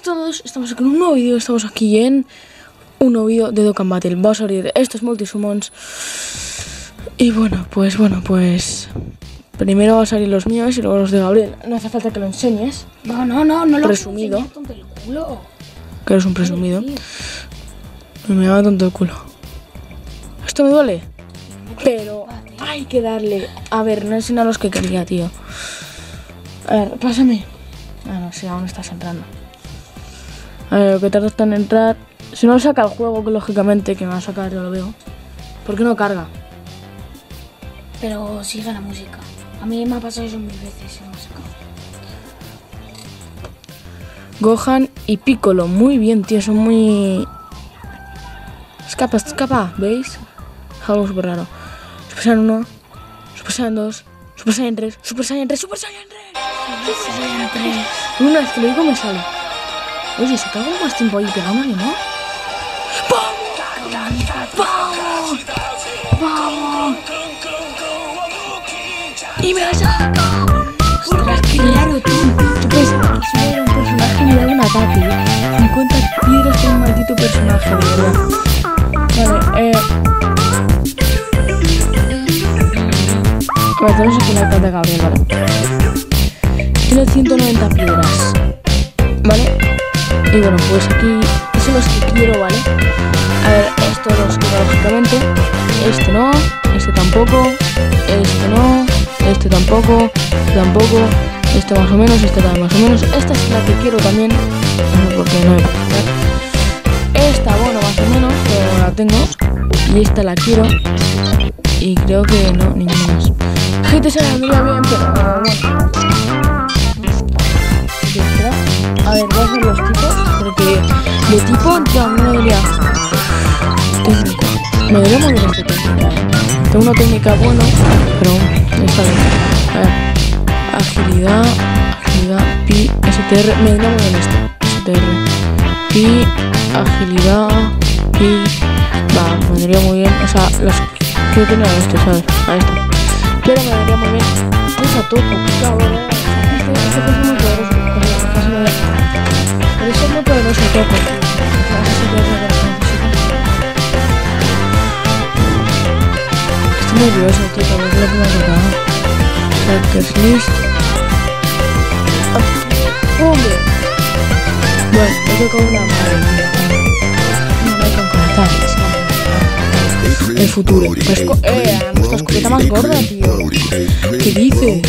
a todos, estamos aquí en un nuevo vídeo, estamos aquí en un nuevo vídeo de Dokkan Battle. Vamos a abrir estos multisummons. Y bueno, pues bueno, pues... Primero van a salir los míos y luego los de Gabriel. No hace falta que lo enseñes, No, no, no, no lo Presumido. puedo enseñar, tonto el culo. que eres un presumido. Me llama tonto el culo. Esto me duele. Pero hay que darle... A ver, no enseña los que quería, tío. A ver, pásame. Ah, no, sí, aún estás entrando. A ver, lo que tarda en entrar... Si no saca el juego, que lógicamente que me va a sacar, yo lo veo. ¿Por qué no carga? Pero sigue la música. A mí me ha pasado eso mil veces. y no me ha sacado. Gohan y Piccolo, muy bien, tío, son muy... Escapa, escapa, ¿veis? Algo súper raro. Super Saiyan 1, Super Saiyan 2, Super Saiyan 3, Super Saiyan 3, Super Saiyan 3. Una vez que lo digo me sale. Oye, se acabó más tiempo ahí pegándole, ¿no? ¡Vamos! ¡Vamos! ¡Vamos! ¡Y me la saca! ¡Ostras, qué raro, tú! ¿Tú crees que si era un personaje me da un ataque? 50 piedras con un maldito personaje, de verdad. Vale, eh... Vale, tenemos aquí la carta de Gabriel, vale. Tiene 190 piedras. ¿Vale? Y bueno, pues aquí son los que quiero, ¿vale? A ver, estos los quiero lógicamente. Este no, este tampoco, este no, este tampoco, este tampoco, este más o menos, este también más o menos. Esta es la que quiero también. No sé por qué no me pasa. Esta, bueno, más o menos, pero la tengo. Y esta la quiero. Y creo que no, ninguna más. GT se la bien, pero bueno. A ver, voy a los tipos, porque de tipo ya no me debería... Técnico. Me debería bien esta técnica. ¿eh? Tengo una técnica buena, pero está bien. A ver, agilidad, agilidad, pi, STR, me debería muy bien esto. STR, pi, agilidad, pi, va, me vendría muy bien. O sea, los que tenía este, ¿sabes? Ahí está. Pero me vendría muy bien. Usa todo, cabrón. Este, este es muy poderoso. Como la fase de- Pero eso es muy poderoso, Toco. Estoy nervioso, tío, tal vez lo que me el futuro. pues eh, nuestra escopeta más gorda, tío. ¿Qué dices?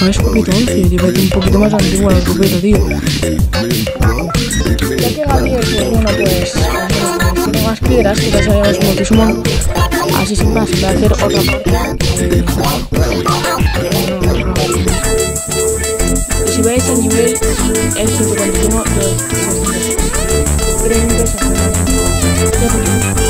No es escopeta 11, tío, un poquito más antigua la escopeta, tío. Ya que Gabriel, pues bueno, pues tiene más piedras, que ya sabemos muchísimo. Así sin más, voy a hacer otra parte. Si veis el nivel, es 141 de 600. 360.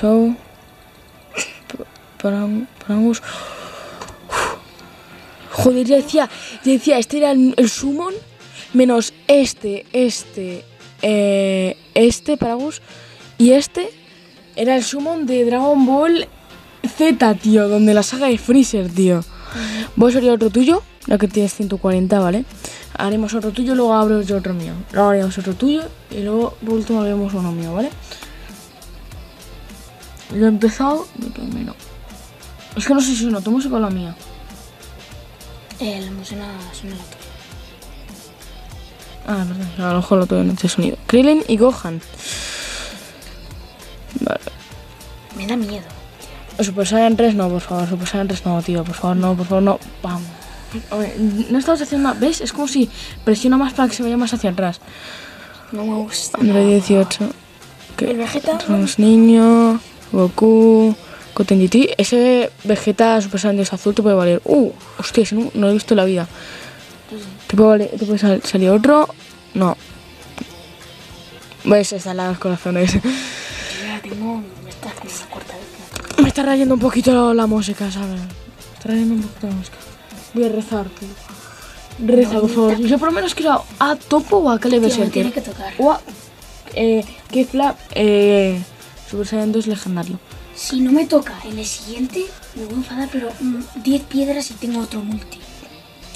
Chinchou. P- Param- Paramus. Joder, ya decía, ya decía, este era el, summon menos este, este, eh, este Paragus y este era el summon de Dragon Ball Z, tío, donde la saga de Freezer, tío. Voy a salir otro tuyo, ya que tienes 140, ¿vale? Haremos otro tuyo, luego abro yo otro mío. Luego haremos otro tuyo y luego por último haremos uno mío, ¿vale? Yo he empezado, yo termino. Es que no sé si suena tu música o la mía. Eh, la música suena la tuya. Ah, verdad, a lo mejor lo tuyo no tiene sonido. Krillin y Gohan. Vale. Me da miedo. Super Saiyan 3 no, por favor. Super Saiyan 3 no, tío. Por favor, no, por favor, no. Vamos. No estamos haciendo nada. ¿Ves? Es como si presiona más para que se vaya más hacia atrás. No me gusta. Android 18. El Vegeta. Son los niños. Goku. Goten GT. Ese Vegeta Super Saiyan 2 azul te puede valer. Uh, hostia, ese no, no lo he visto en la vida. ¿Te puede, valer- te puede sal- salir otro? No. ¿Ves? Están las corazones. Tengo. Me está haciendo la cuarta vez me está rayando un poquito la música, ¿sabes? Me está rayando un poquito la música. Voy a rezar, tío. Reza, por favor. Yo por lo menos quiero a Topo o a me Berserker. tiene que tocar. O a... Eh, Kefla, eh... Super Saiyan 2 legendario. Si no me toca en el siguiente, me voy a enfadar, pero mm, 10 piedras y tengo otro multi.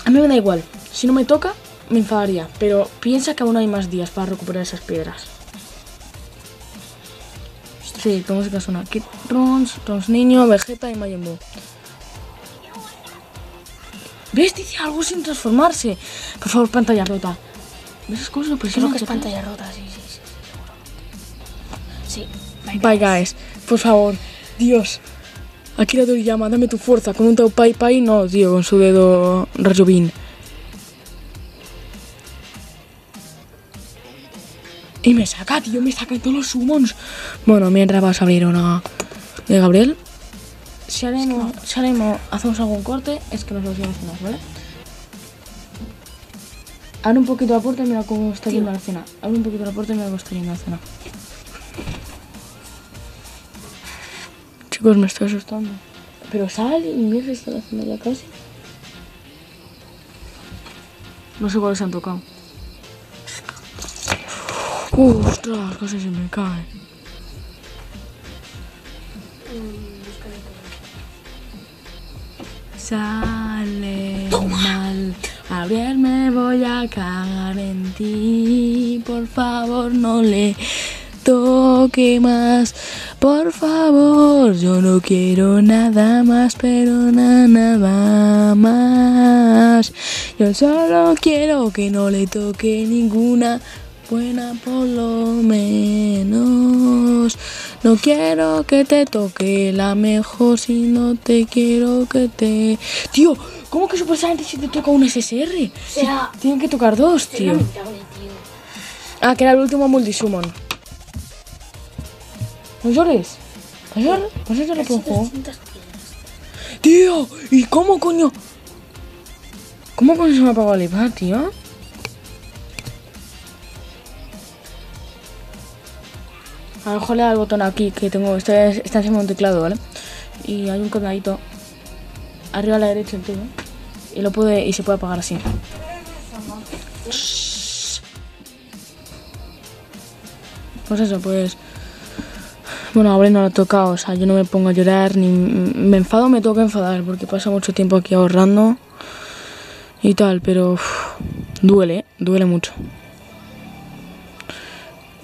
A mí me da igual. Si no me toca, me enfadaría. Pero piensa que aún hay más días para recuperar esas piedras. Sí, tu música suena. Kid Rons, Rons Niño, Vegeta y Majin Buu. ¿Ves? Dice algo sin transformarse. Por favor, pantalla rota. ¿Ves esas cosas? Pues Creo que es pantalla rota, sí. Sí, Bye, guys. Por favor. Dios. Akira Toriyama, dame tu fuerza. Con un Tao Pai Pai, no, tío, con su dedo Rayo Beam. Y me saca, tío, me saca todos los summons. Bueno, mientras vas a abrir una de Gabriel. Si haremos, si haremos, hacemos algún corte, es que nos lo cenar, ¿vale? Abre un poquito la puerta y mira cómo está yendo la cena. Abre un poquito la puerta y mira cómo está yendo la cena. Chicos, me estoy asustando. Pero sal y mira si está la cena ya casi. No sé cuáles se han tocado. Uh, ostras, casi se me cae. Sale mal. Gabriel, me voy a cagar en ti. Por favor, no le toque más. Por favor, yo no quiero nada más, pero na- nada más. Yo solo quiero que no le toque ninguna buena por lo menos. No quiero que te toque la mejor, si no te quiero que te... Tío, ¿cómo que Super Saiyan si te toca un SSR? sea- Tienen que tocar dos, tío. Ah, que era el último multisummon. No llores. No llores. Pues eso lo Casi pongo. 200 piedras. Tío, ¿y cómo coño? ¿Cómo coño se me apagado el iPad, tío? A lo mejor le da el botón aquí que tengo. Está, está encima de un teclado, ¿vale? Y hay un condadito arriba a la derecha el todo. Y lo puede. y se puede apagar así. Pues eso, pues. Bueno, a Gabriel no lo ha tocado, o sea, yo no me pongo a llorar, ni me enfado, me toca enfadar, porque pasa mucho tiempo aquí ahorrando y tal, pero duele, duele mucho.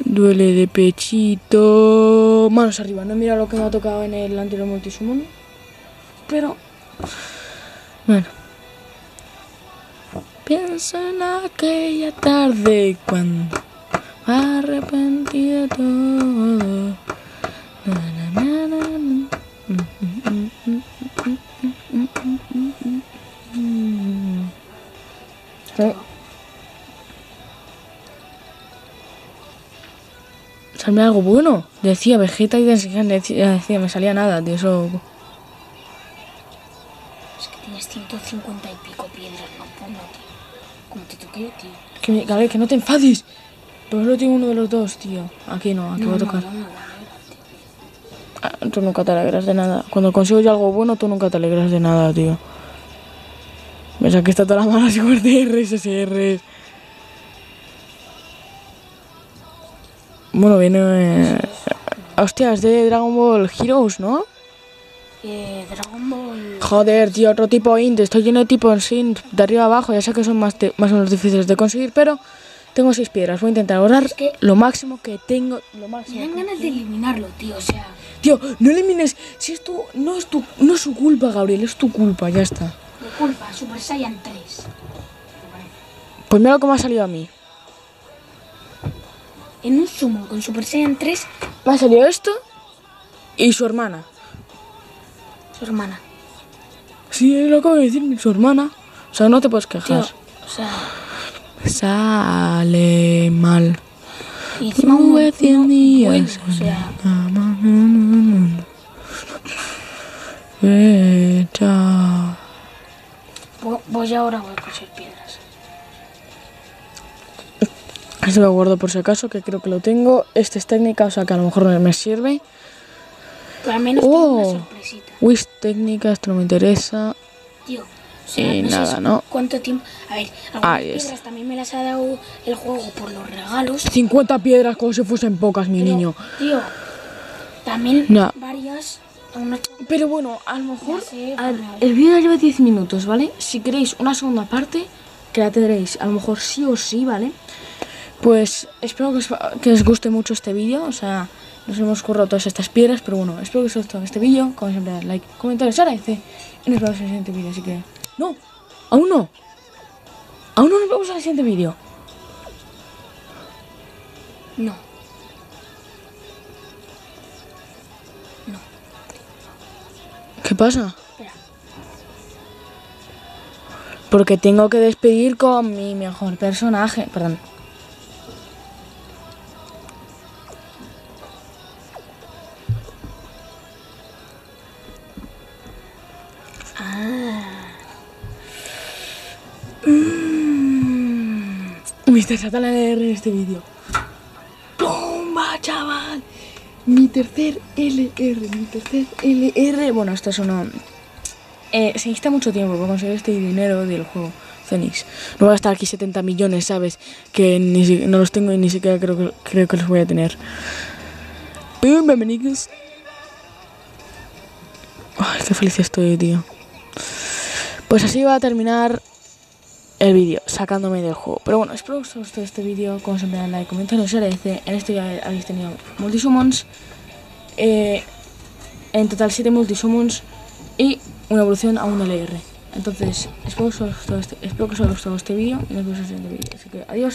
Duele de pechito. Manos arriba, no mira lo que me ha tocado en el anterior multisummon, pero bueno. Pienso en aquella tarde cuando arrepentí de todo. Salme algo bueno. Decía Vegeta y decía, decía, me salía nada, tío. Eso. Es que tienes 150 y pico piedras, no puedo, tío. Como te toqué, tío. Que, me- Gabriel, que no te enfades. Pero solo tengo uno de los dos, tío. Aquí no, aquí voy a tocar. No, no, no, no. Ah, tú nunca te alegras de nada. Cuando consigo yo algo bueno, tú nunca te alegras de nada, tío. Me saqué esta toda la mano así con Bueno, viene. eh, Hostia, es de Dragon Ball Heroes, ¿no? Eh, Dragon Ball. Joder, tío, otro tipo int. Estoy lleno de tipos int de arriba a abajo. Ya sé que son más, te- más o menos difíciles de conseguir, pero tengo seis piedras. Voy a intentar ahorrar que- lo máximo que tengo. Lo Me dan ganas de eliminarlo, tío. O sea, Tío, no elimines. Si esto no es tu, no es su culpa, Gabriel, es tu culpa, ya está. de culpa, Super Saiyan 3. Pues mira lo que me ha salido a mí. En un sumo con Super Saiyan 3, Me ha salido esto y su hermana. su hermana. Sí, lo acabo de decir, su hermana. O sea, no te puedes Tío, quejar. o sea, Sale mal. y encima cien uno días. bueno, o sea, Eh, chao. Vo- Voy ahora voy a coser piedras. Esto lo guardo por si acaso, que creo que lo tengo. Este es técnica, o sea que a lo mejor me sirve. Pero al menos tengo Oh. una sorpresita. Wish técnica, esto no me interesa. Tío. O sea, Y no sé nada, ¿no? ¿Cuánto tiempo? A ver, algunas piedras también me las ha dado el juego por los regalos. 50 piedras como si fuesen pocas, mi pero, niño. Tío, también No. varias. Pero bueno, a lo mejor. Sé, a ver, el vídeo lleva 10 minutos, ¿vale? Si queréis una segunda parte, que la tendréis a lo mejor sí o sí, ¿vale? Pues espero que os, que os guste mucho este vídeo. O sea, nos hemos currado todas estas piedras, pero bueno, espero que os guste este vídeo. Como siempre, dad like, comentarios, agradece. Y nos vemos en el siguiente vídeo, así que. ¡No! ¡Aún no! ¡Aún no nos vemos en el siguiente vídeo! No. ¿Qué pasa? Espera. Porque tengo que despedir con mi mejor personaje. Perdón. Satan LR en este vídeo. ¡Toma, chaval! Mi tercer LR, mi tercer LR. Bueno, esto es uno. Eh, se necesita mucho tiempo para conseguir este dinero del juego Zenix. No voy a estar aquí 70 millones, ¿sabes? Que ni no los tengo y ni siquiera creo que, creo que los voy a tener. ¡Pum, amigos! Ay, qué feliz estoy, tío. Pues así va a terminar el vídeo, sacándome del juego. Pero bueno, espero que os guste este vídeo. Como siempre, dan like, comentarios, agradece. En este ya habéis tenido multisummons. Eh, en total 7 multisummons y una evolución a un LR. Entonces, espero que os haya gustado este, espero que os haya gustado este vídeo y nos vemos en el siguiente vídeo. Así que adiós.